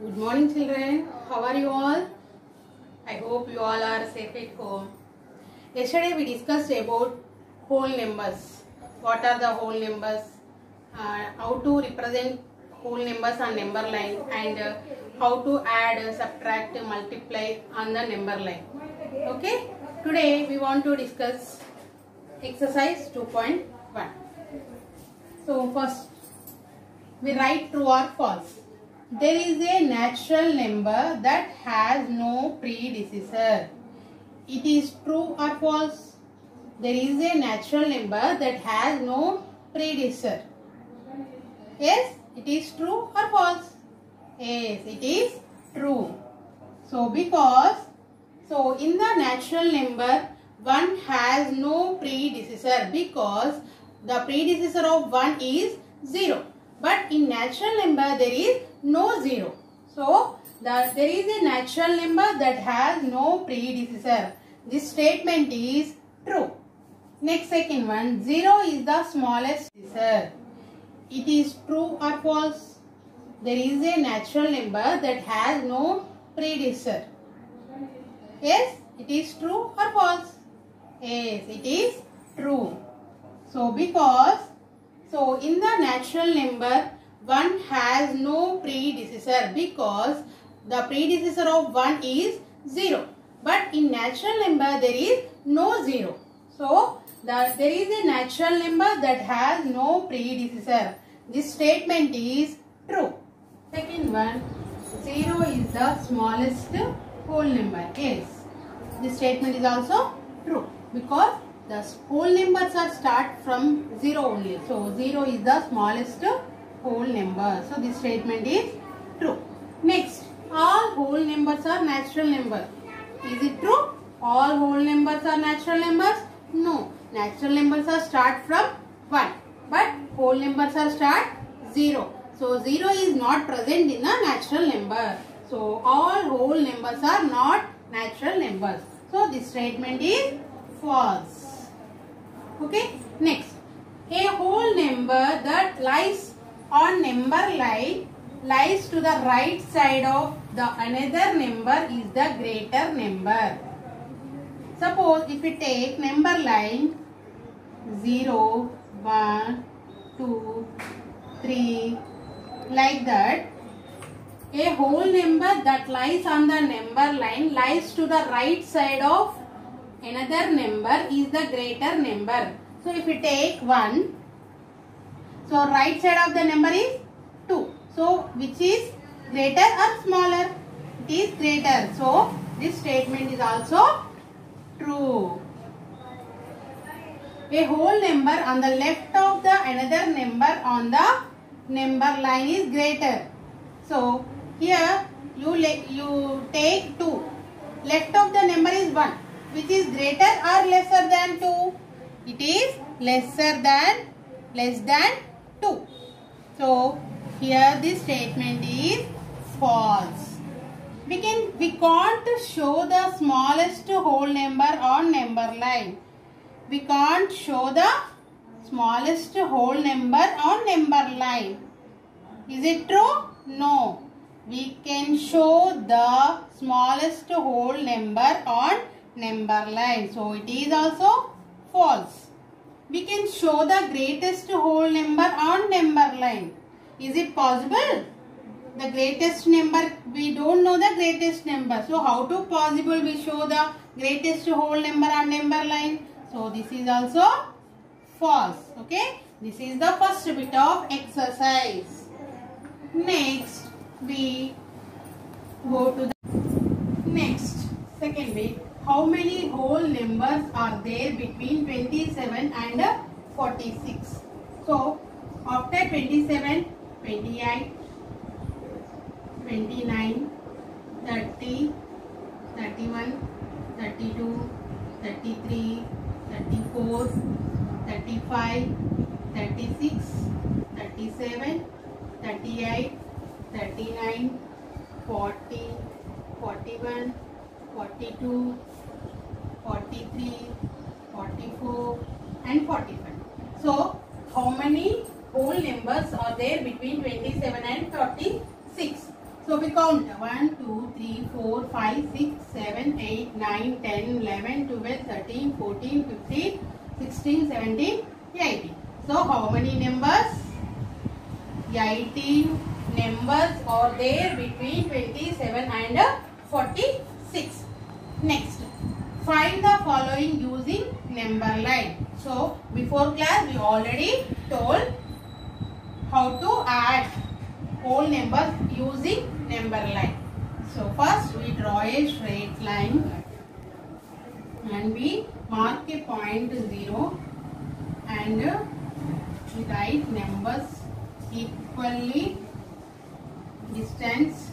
Good morning children. How are you all? I hope you all are safe at home. Yesterday we discussed about whole numbers. What are the whole numbers? Uh, how to represent whole numbers on number line and uh, how to add, subtract, multiply on the number line. Okay. Today we want to discuss exercise 2.1. So first we write true or false. There is a natural number that has no predecessor. It is true or false? There is a natural number that has no predecessor. Yes, it is true or false? Yes, it is true. So because, so in the natural number, 1 has no predecessor because the predecessor of 1 is 0. But in natural number there is no 0. So the, there is a natural number that has no predecessor. This statement is true. Next second one 0 is the smallest predecessor. It is true or false? There is a natural number that has no predecessor. Yes, it is true or false? Yes, it is true. So because so in the natural number 1 has no predecessor because the predecessor of 1 is 0. But in natural number there is no 0. So the, there is a natural number that has no predecessor. This statement is true. Second one 0 is the smallest whole number. Yes. This statement is also true because the whole numbers are start from 0 only. So 0 is the smallest whole number. So this statement is true. Next, all whole numbers are natural numbers. Is it true? All whole numbers are natural numbers? No. Natural numbers are start from 1. But whole numbers are start 0. So 0 is not present in the natural number. So all whole numbers are not natural numbers. So this statement is false. Okay. Next, a whole number that lies on number line lies to the right side of the another number is the greater number. Suppose if we take number line 0, 1, 2, 3 like that a whole number that lies on the number line lies to the right side of another number is the greater number. So if we take 1, so right side of the number is 2. So which is greater or smaller? It is greater. So this statement is also true. A whole number on the left of the another number on the number line is greater. So here you you take 2. Left of the number is 1 which is greater or lesser than 2? It is lesser than less than 2. So here this statement is false. We can we can't show the smallest whole number on number line. We can't show the smallest whole number on number line. Is it true? No. We can show the smallest whole number on number line. So it is also false. We can show the greatest whole number on number line. Is it possible? The greatest number, we don't know the greatest number. So how to possible we show the greatest whole number on number line? So this is also false. Okay. This is the first bit of exercise. Next, we go to the next second bit how many whole numbers are there between 27 and 46 so after 27 28 29 30 31 32 33 34 35 36 37 38 39 40 41 42 43 44 and 45 so how many whole numbers are there between 27 and 36 so we count 1, 2, 3, 4, 5, 6, 7, 8, 9, 10, 11, 12, 13, 14, 15, 16, 17, 18. So how many numbers? 18 numbers are there between 27 and 46. Next, find the following using number line. So before class we already told how to add whole numbers using number line. So first we draw a straight line and we mark a point 0 and we write numbers equally distance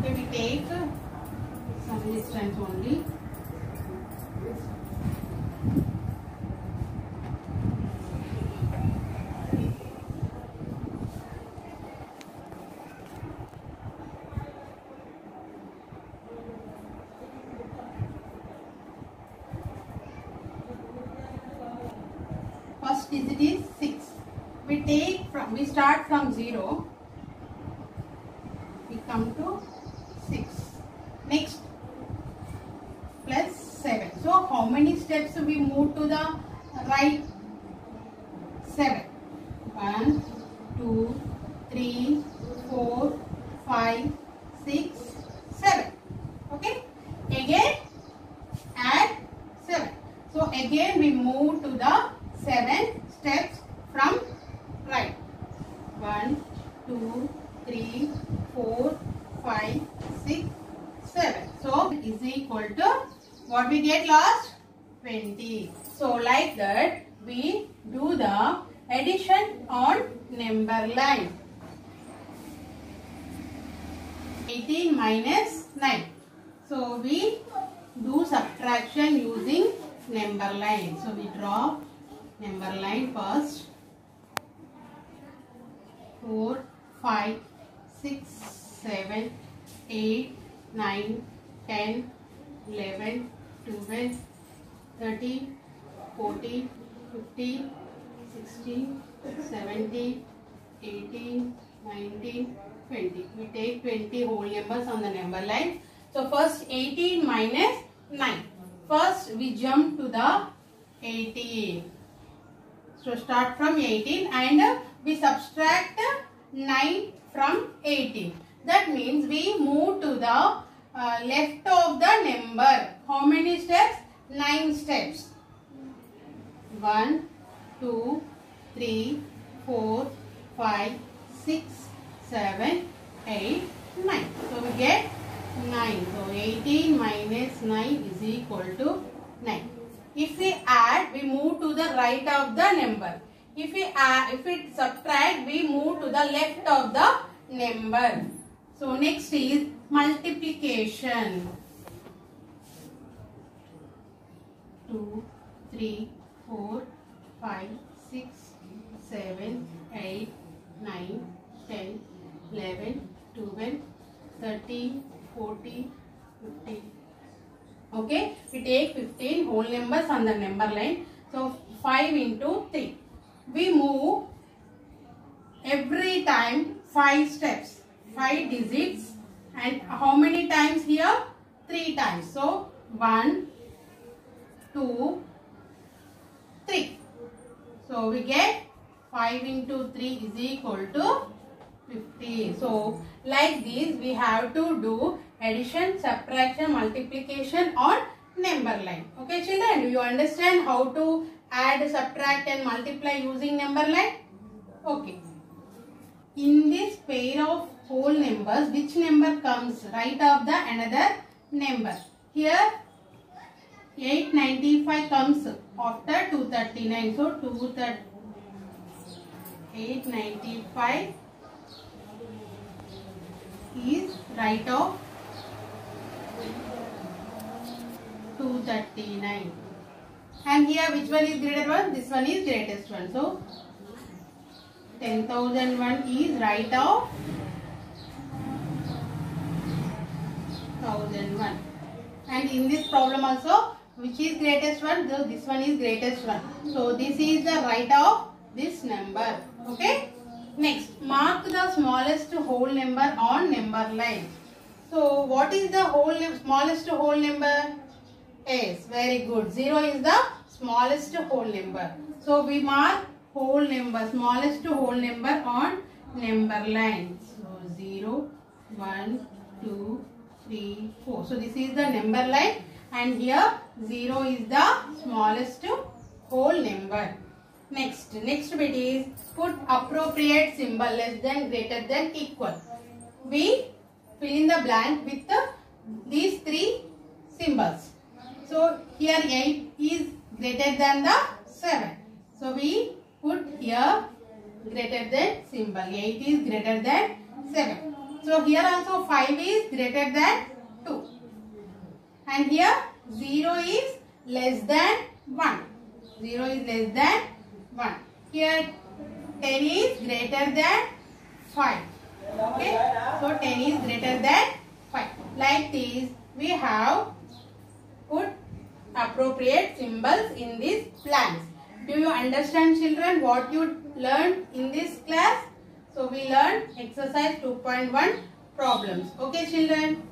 Okay, we take some distance only. First digit is 6. We take from, we start from 0 we come to 6 next plus 7 so how many steps we move to the right? 7 1 2 3 4 5 6 7 okay? Again add 7 so again we move to the 7 steps from right. 1 2 3 4 5 6 7 so is equal to what we get last 20 so like that we do the addition on number line. 18 minus 9 so we do subtraction using number line. So we draw number line first. 4 5 6, 7, 8, 9, 10, 11, 12, 13, 14, 15, 16, 17, 18, 19, 20. We take 20 whole numbers on the number line. So first 18 minus 9. First we jump to the 18. So start from 18 and we subtract 9 from 18. That means we move to the uh, left of the number. How many steps? 9 steps. 1, 2, 3, 4, 5, 6, 7, 8, 9. So we get 9. So 18 minus 9 is equal to 9. If we add, we move to the right of the number. If we add, if we subtract, we move to the left of the number. So next is multiplication. 2, 3, 4, 5, 6, 7, 8, 9, 10, 11, 12, 13, 14, 15. Okay, we take 15 whole numbers on the number line. So 5 into 3. We move every time 5 steps, 5 digits and how many times here? 3 times. So 1, 2, 3. So we get 5 into 3 is equal to 50. So like this we have to do addition, subtraction, multiplication on number line. Okay children, do you understand how to add, subtract and multiply using number line? Okay. In this pair of whole numbers, which number comes right of the another number? Here 895 comes after 239. So 230 895 is right of 239 and here which one is greater one? This one is greatest one. So 10,001 is right of 1001 and in this problem also which is greatest one? So this one is greatest one. So this is the right of this number. Okay? Next mark the smallest whole number on number line. So what is the whole smallest whole number? Yes very good. 0 is the smallest whole number. So we mark whole number smallest whole number on number line. So 0 1 2 3 4 so this is the number line. And here 0 is the smallest whole number. Next next bit is put appropriate symbol less than greater than equal. We fill in the blank with the, these three symbols. So here 8 is greater than the 7 so we put here greater than symbol. 8 is greater than 7 so here also 5 is greater than 2 and here 0 is less than 1 0 is less than 1 here 10 is greater than 5 okay? So 10 is greater than 5 like this we have put appropriate symbols in these plans. Do you understand children what you learned in this class? So we learned exercise 2.1 problems. Okay children